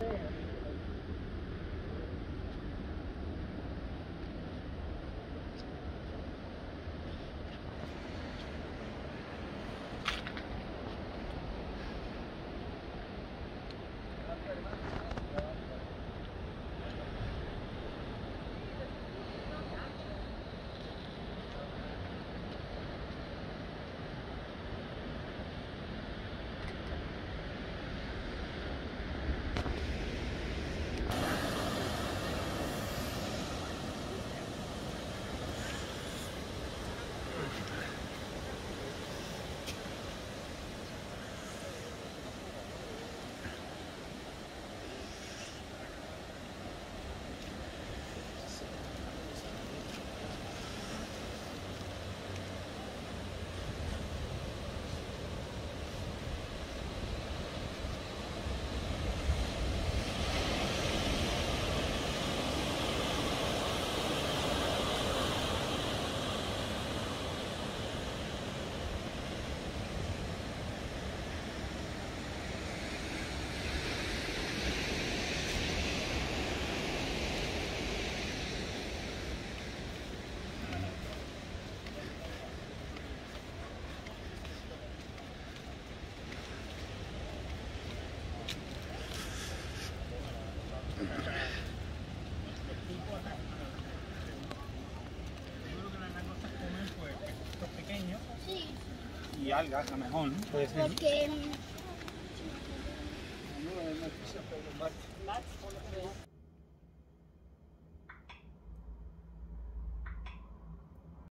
Yeah. Y algas a lo mejor. Puede ser. Porque